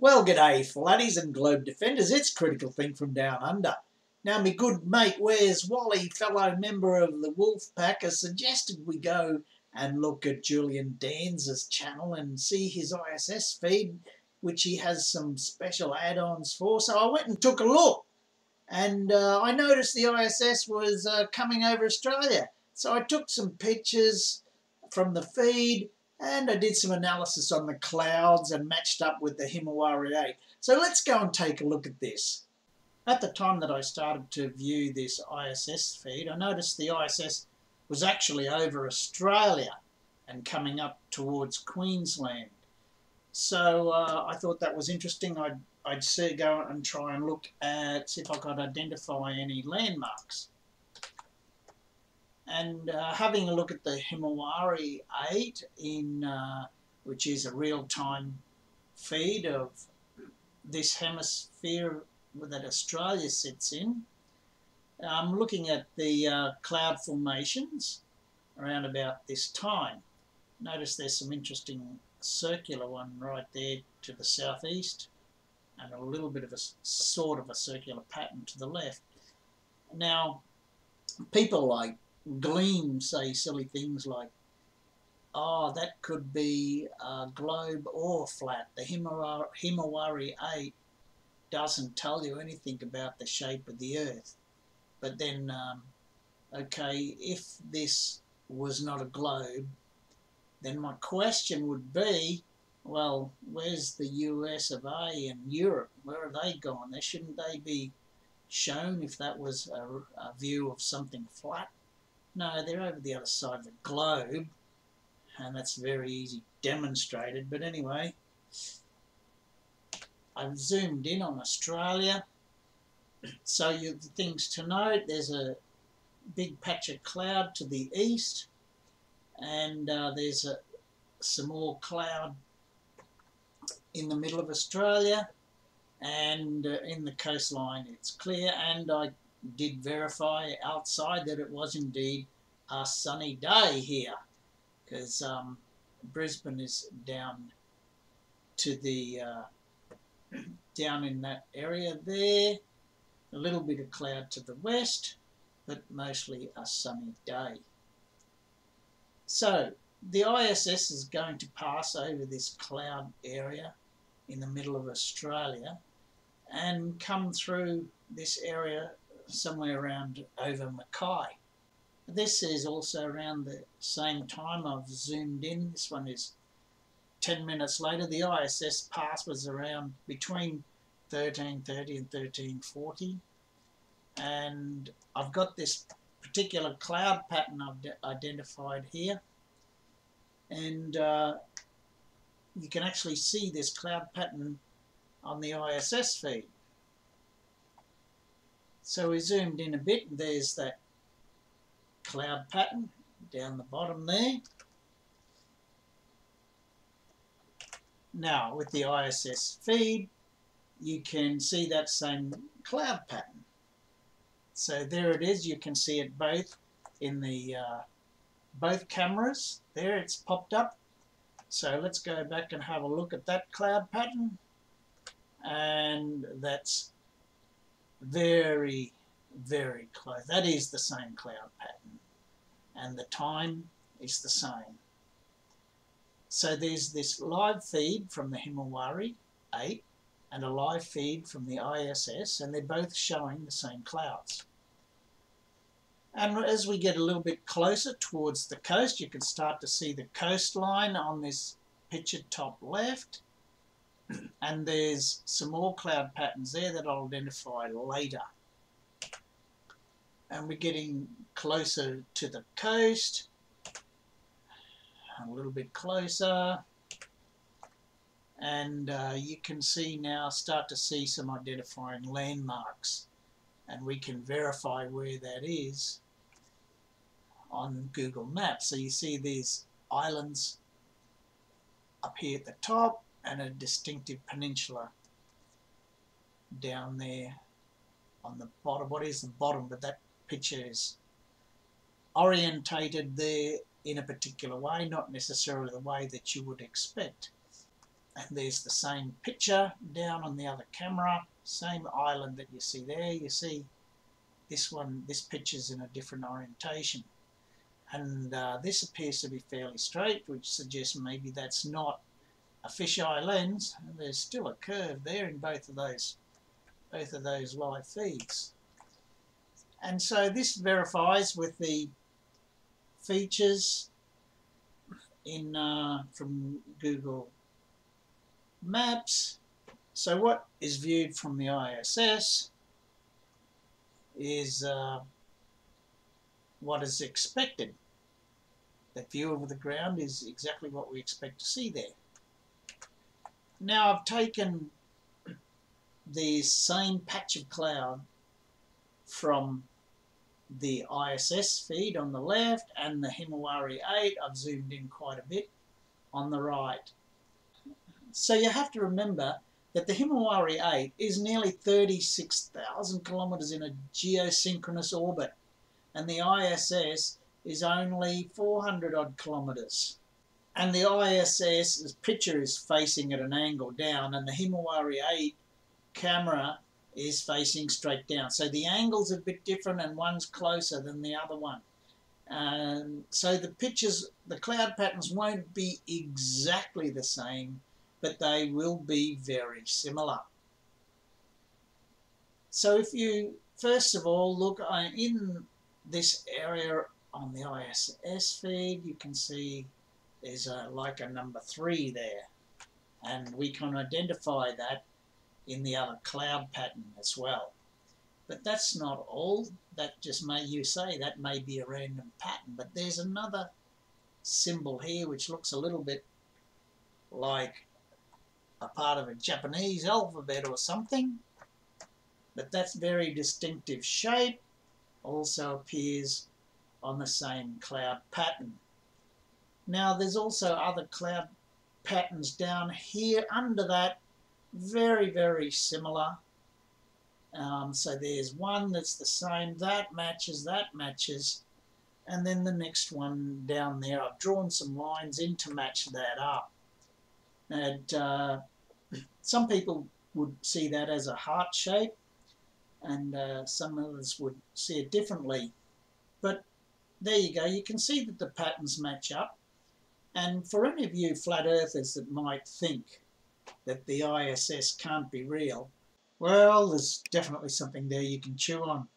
Well, g'day, flatties and globe defenders. It's Critical Think from Down Under. Now, my good mate, Where's Wally, fellow member of the Wolf Pack, has suggested we go and look at Julian Danzer's channel and see his ISS feed, which he has some special add-ons for. So I went and took a look, and uh, I noticed the ISS was uh, coming over Australia. So I took some pictures from the feed and I did some analysis on the clouds and matched up with the Himawari 8. So let's go and take a look at this. At the time that I started to view this ISS feed, I noticed the ISS was actually over Australia and coming up towards Queensland. So uh, I thought that was interesting. I'd, I'd see, go and try and look at, see if I could identify any landmarks and uh, having a look at the Himawari 8 in uh, which is a real-time feed of this hemisphere that Australia sits in. I'm looking at the uh, cloud formations around about this time. Notice there's some interesting circular one right there to the southeast and a little bit of a sort of a circular pattern to the left. Now, people like Gleam say silly things like, oh, that could be a globe or flat. The Himawari 8 doesn't tell you anything about the shape of the Earth. But then, um, okay, if this was not a globe, then my question would be, well, where's the US of A and Europe? Where are they gone? Shouldn't they be shown if that was a, a view of something flat? No, they're over the other side of the globe, and that's very easy demonstrated. But anyway, I've zoomed in on Australia. So you the things to note, there's a big patch of cloud to the east, and uh, there's a, some more cloud in the middle of Australia, and uh, in the coastline it's clear, and I did verify outside that it was indeed a sunny day here because um, Brisbane is down to the uh, down in that area there a little bit of cloud to the west but mostly a sunny day so the ISS is going to pass over this cloud area in the middle of Australia and come through this area somewhere around over Mackay. This is also around the same time I've zoomed in. This one is 10 minutes later. The ISS pass was around between 1330 and 1340. And I've got this particular cloud pattern I've identified here. And uh, you can actually see this cloud pattern on the ISS feed. So we zoomed in a bit, there's that cloud pattern down the bottom there. Now with the ISS feed, you can see that same cloud pattern. So there it is, you can see it both in the uh, both cameras. There it's popped up. So let's go back and have a look at that cloud pattern. And that's very, very close. That is the same cloud pattern. And the time is the same. So there's this live feed from the Himawari 8 and a live feed from the ISS and they're both showing the same clouds. And as we get a little bit closer towards the coast, you can start to see the coastline on this picture top left and there's some more cloud patterns there that I'll identify later. And we're getting closer to the coast, a little bit closer, and uh, you can see now, start to see some identifying landmarks, and we can verify where that is on Google Maps. So you see these islands up here at the top, and a distinctive peninsula down there on the bottom. What is the bottom? But that picture is orientated there in a particular way, not necessarily the way that you would expect. and there's the same picture down on the other camera same island that you see there. You see this one this picture's in a different orientation. And uh, this appears to be fairly straight which suggests maybe that's not a fisheye lens. And there's still a curve there in both of those both of those live feeds and so this verifies with the features in uh, from Google Maps so what is viewed from the ISS is uh, what is expected. The view of the ground is exactly what we expect to see there. Now I've taken the same patch of cloud from the ISS feed on the left and the Himawari 8, I've zoomed in quite a bit, on the right. So you have to remember that the Himawari 8 is nearly 36,000 kilometres in a geosynchronous orbit and the ISS is only 400 odd kilometres. And the ISS picture is facing at an angle down and the Himawari 8 camera is facing straight down. So the angle's are a bit different and one's closer than the other one. And so the pictures, the cloud patterns won't be exactly the same but they will be very similar. So if you first of all look uh, in this area on the ISS feed, you can see there's a, like a number three there. And we can identify that in the other cloud pattern as well. But that's not all. That just may, you say, that may be a random pattern. But there's another symbol here which looks a little bit like a part of a Japanese alphabet or something. But that very distinctive shape also appears on the same cloud pattern. Now there's also other cloud patterns down here under that, very, very similar. Um, so there's one that's the same, that matches, that matches, and then the next one down there, I've drawn some lines in to match that up. And uh, some people would see that as a heart shape, and uh, some others would see it differently. But there you go, you can see that the patterns match up. And for any of you flat earthers that might think that the ISS can't be real, well, there's definitely something there you can chew on.